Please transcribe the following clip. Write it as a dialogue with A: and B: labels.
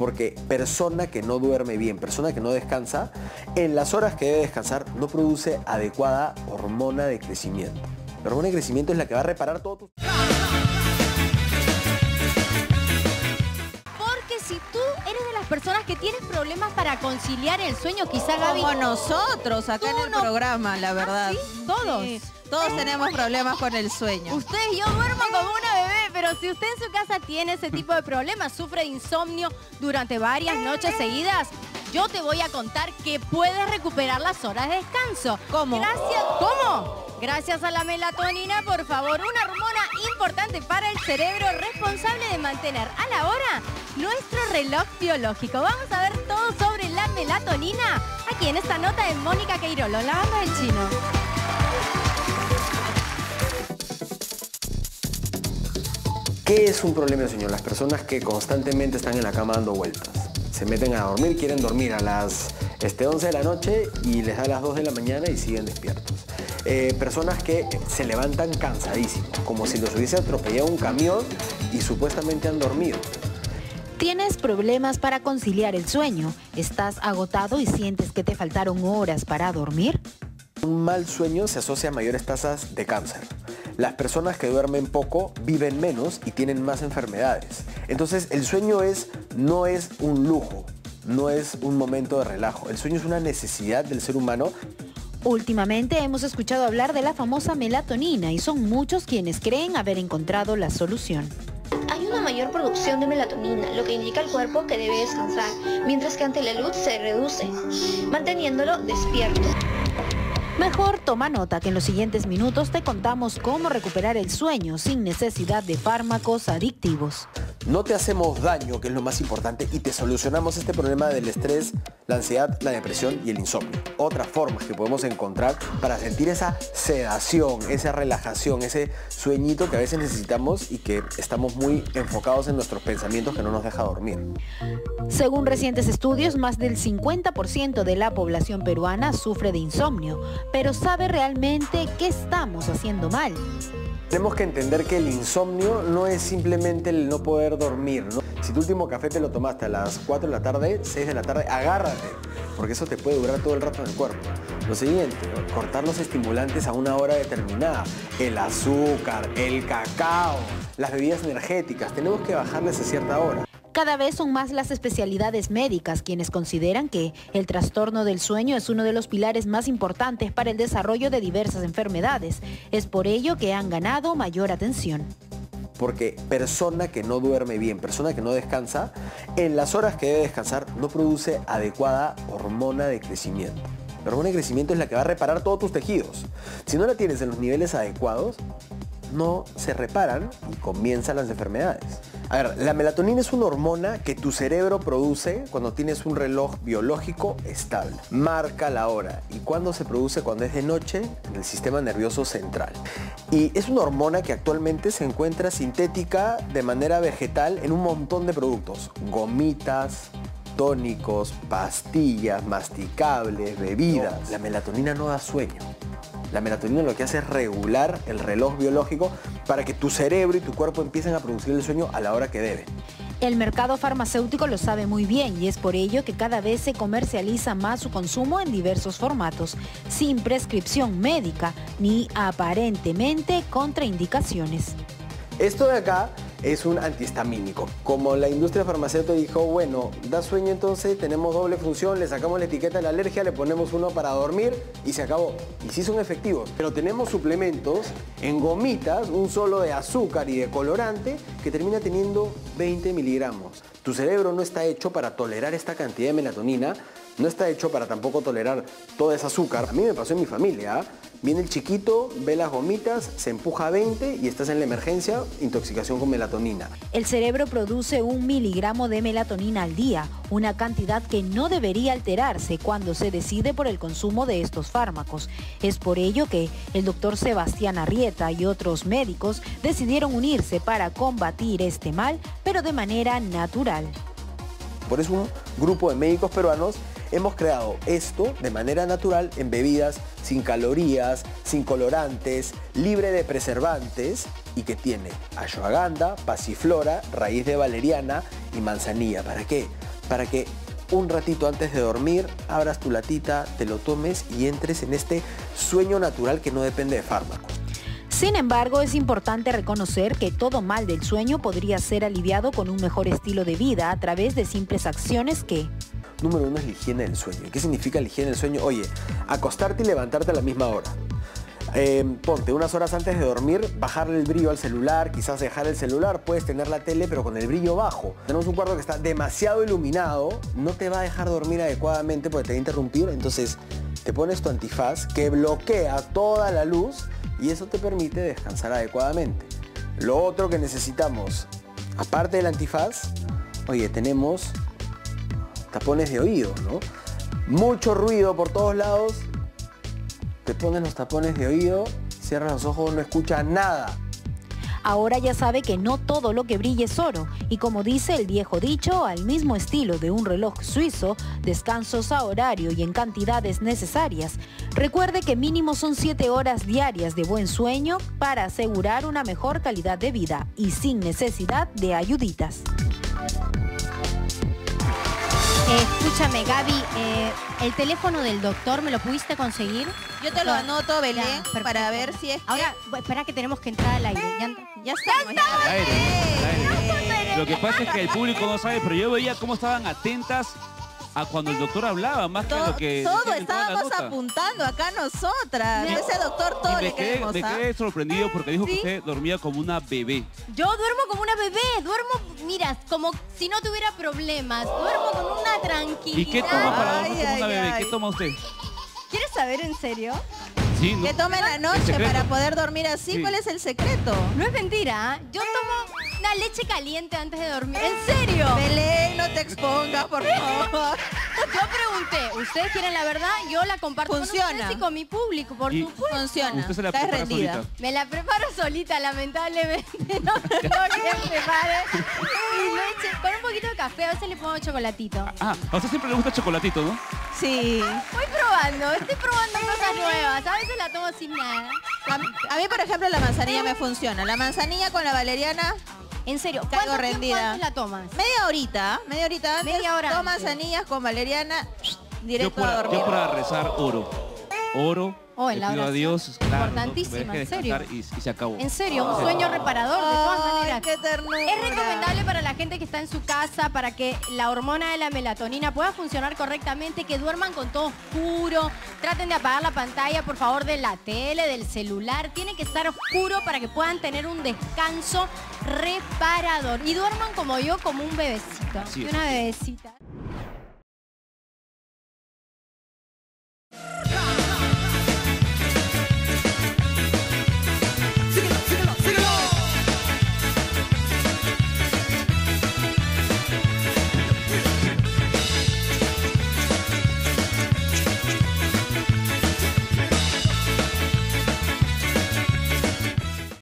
A: Porque persona que no duerme bien, persona que no descansa, en las horas que debe descansar no produce adecuada hormona de crecimiento. La hormona de crecimiento es la que va a reparar todo tu...
B: Porque si tú eres de las personas que tienes problemas para conciliar el sueño, quizá Gaby...
C: Como nosotros acá en el
B: no-
C: programa, la verdad.
B: ¿Ah, sí? Todos.
C: Sí, todos tenemos problemas con el sueño.
B: Ustedes, yo duermo como una bebé, pero si usted en su casa tiene ese tipo de problemas, sufre de insomnio durante varias noches seguidas, yo te voy a contar que puedes recuperar las horas de descanso.
C: ¿Cómo?
B: Gracias. ¿Cómo? Gracias a la melatonina, por favor, una hormona importante para el cerebro responsable de mantener a la hora nuestro reloj biológico. Vamos a ver todo sobre la melatonina aquí en esta nota de Mónica Queirolo, la banda del chino.
A: ¿Qué es un problema de sueño? Las personas que constantemente están en la cama dando vueltas. Se meten a dormir, quieren dormir a las este, 11 de la noche y les da a las 2 de la mañana y siguen despiertos. Eh, personas que se levantan cansadísimos, como si los hubiese atropellado un camión y supuestamente han dormido.
D: ¿Tienes problemas para conciliar el sueño? ¿Estás agotado y sientes que te faltaron horas para dormir?
A: Un mal sueño se asocia a mayores tasas de cáncer. Las personas que duermen poco viven menos y tienen más enfermedades. Entonces el sueño es, no es un lujo, no es un momento de relajo. El sueño es una necesidad del ser humano
D: Últimamente hemos escuchado hablar de la famosa melatonina y son muchos quienes creen haber encontrado la solución.
E: Hay una mayor producción de melatonina, lo que indica al cuerpo que debe descansar, mientras que ante la luz se reduce, manteniéndolo despierto.
D: Mejor toma nota que en los siguientes minutos te contamos cómo recuperar el sueño sin necesidad de fármacos adictivos.
A: No te hacemos daño, que es lo más importante, y te solucionamos este problema del estrés, la ansiedad, la depresión y el insomnio. Otras formas que podemos encontrar para sentir esa sedación, esa relajación, ese sueñito que a veces necesitamos y que estamos muy enfocados en nuestros pensamientos que no nos deja dormir.
D: Según recientes estudios, más del 50% de la población peruana sufre de insomnio, pero ¿sabe realmente qué estamos haciendo mal?
A: Tenemos que entender que el insomnio no es simplemente el no poder dormir. ¿no? Si tu último café te lo tomaste a las 4 de la tarde, 6 de la tarde, agárrate, porque eso te puede durar todo el rato en el cuerpo. Lo siguiente, cortar los estimulantes a una hora determinada. El azúcar, el cacao, las bebidas energéticas, tenemos que bajarles a cierta hora.
D: Cada vez son más las especialidades médicas quienes consideran que el trastorno del sueño es uno de los pilares más importantes para el desarrollo de diversas enfermedades. Es por ello que han ganado mayor atención.
A: Porque persona que no duerme bien, persona que no descansa, en las horas que debe descansar no produce adecuada hormona de crecimiento. La hormona de crecimiento es la que va a reparar todos tus tejidos. Si no la tienes en los niveles adecuados, no se reparan y comienzan las enfermedades. A ver, la melatonina es una hormona que tu cerebro produce cuando tienes un reloj biológico estable. Marca la hora. ¿Y cuándo se produce? Cuando es de noche en el sistema nervioso central. Y es una hormona que actualmente se encuentra sintética de manera vegetal en un montón de productos. Gomitas, tónicos, pastillas, masticables, bebidas. La melatonina no da sueño. La melatonina lo que hace es regular el reloj biológico para que tu cerebro y tu cuerpo empiecen a producir el sueño a la hora que deben.
D: El mercado farmacéutico lo sabe muy bien y es por ello que cada vez se comercializa más su consumo en diversos formatos, sin prescripción médica ni aparentemente contraindicaciones.
A: Esto de acá es un antihistamínico. Como la industria farmacéutica dijo, bueno, da sueño entonces, tenemos doble función, le sacamos la etiqueta de la alergia, le ponemos uno para dormir y se acabó. Y sí son efectivos. Pero tenemos suplementos en gomitas, un solo de azúcar y de colorante, que termina teniendo 20 miligramos. Tu cerebro no está hecho para tolerar esta cantidad de melatonina, no está hecho para tampoco tolerar todo ese azúcar. A mí me pasó en mi familia. Viene el chiquito, ve las gomitas, se empuja a 20 y estás en la emergencia, intoxicación con melatonina.
D: El cerebro produce un miligramo de melatonina al día, una cantidad que no debería alterarse cuando se decide por el consumo de estos fármacos. Es por ello que el doctor Sebastián Arrieta y otros médicos decidieron unirse para combatir este mal, pero de manera natural.
A: Por eso un grupo de médicos peruanos hemos creado esto de manera natural en bebidas sin calorías, sin colorantes, libre de preservantes y que tiene ashwagandha, pasiflora, raíz de valeriana y manzanilla. ¿Para qué? para que un ratito antes de dormir abras tu latita, te lo tomes y entres en este sueño natural que no depende de fármacos.
D: Sin embargo, es importante reconocer que todo mal del sueño podría ser aliviado con un mejor estilo de vida a través de simples acciones que...
A: Número uno es la higiene del sueño. ¿Qué significa la higiene del sueño? Oye, acostarte y levantarte a la misma hora. Eh, ponte unas horas antes de dormir, bajarle el brillo al celular, quizás dejar el celular, puedes tener la tele pero con el brillo bajo. Tenemos un cuarto que está demasiado iluminado, no te va a dejar dormir adecuadamente porque te va a interrumpir, entonces te pones tu antifaz que bloquea toda la luz y eso te permite descansar adecuadamente. Lo otro que necesitamos, aparte del antifaz, oye, tenemos tapones de oído, ¿no? Mucho ruido por todos lados, te pones los tapones de oído, cierras los ojos, no escuchas nada.
D: Ahora ya sabe que no todo lo que brilla es oro y como dice el viejo dicho, al mismo estilo de un reloj suizo, descansos a horario y en cantidades necesarias. Recuerde que mínimo son 7 horas diarias de buen sueño para asegurar una mejor calidad de vida y sin necesidad de ayuditas.
B: Eh, escúchame, Gaby, eh, ¿el teléfono del doctor me lo pudiste conseguir?
C: Yo te lo anoto, Belén,
B: Ya,
C: para ver si es que...
B: Ahora, espera que tenemos que entrar al aire. Ya,
C: Ya estamos. ya.
F: Al aire, al aire. Lo que pasa es que el público no sabe, pero yo veía cómo estaban atentas a cuando el doctor hablaba, más que lo que
C: todo estábamos apuntando acá nosotras.
B: Mira.
C: Ese doctor
F: Y
C: todo
F: me
C: le
F: quedé,
C: queremos,
F: me
C: ¿ah?
F: quedé sorprendido porque dijo
B: ¿Sí?
F: que usted dormía como una bebé.
B: Yo duermo como una bebé, duermo, mira, como si no tuviera problemas, duermo con una tranquilidad.
F: ¿Y qué toma para dormir
C: Ay,
F: como una bebé?
C: ay.
F: ¿Qué toma usted?
B: ¿Quieres saber en serio?
F: Sí, ¿no?
C: Que tome en la noche para poder dormir así.
F: Sí.
C: ¿Cuál es el secreto?
B: No es mentira, ¿eh? yo tomo una leche caliente antes de dormir. ¿En serio?
C: Belén, no te expongas, por favor.
B: Yo pregunté, ¿ustedes quieren la verdad? Yo la comparto con
C: Funciona.
B: ustedes y con mi público, por
F: Y-
B: supuesto.
C: Funciona.
F: Usted se la
C: Caes
F: prepara
C: rendida.
F: solita.
B: Me la preparo solita, lamentablemente. No tengo mi leche. Con un poquito de café, a veces le pongo chocolatito.
F: Ah, a usted siempre le gusta chocolatito, ¿no?
C: Sí.
B: Voy probando, estoy probando cosas nuevas. A veces la tomo sin nada.
C: A, a mí, por ejemplo, la manzanilla me funciona. La manzanilla con la valeriana,
B: En serio,
C: Caigo
B: ¿cuánto tiempo
C: rendida.
B: antes la tomas?
C: media horita. Media horita antes.
B: Media hora
C: Dos
B: antes.
C: manzanillas con valeriana,
F: Yo
C: directo a dormir.
F: yo para rezar oro. Oro.
B: Oh, en
F: le
B: la
F: pido a
B: oración.
F: Dios, claro,
B: Importantísima, en serio.
F: Y, y se acabó.
B: En serio, un sueño reparador, de todas
C: Ay,
B: maneras.
C: qué ternura.
B: Es recomendable para la gente que está en su casa, para que la hormona de la melatonina pueda funcionar correctamente, que duerman con todo oscuro, traten de apagar la pantalla, por favor, de la tele, del celular. Tiene que estar oscuro para que puedan tener un descanso reparador. Y duerman como yo, como un bebecito.
F: Es.
B: una bebecita.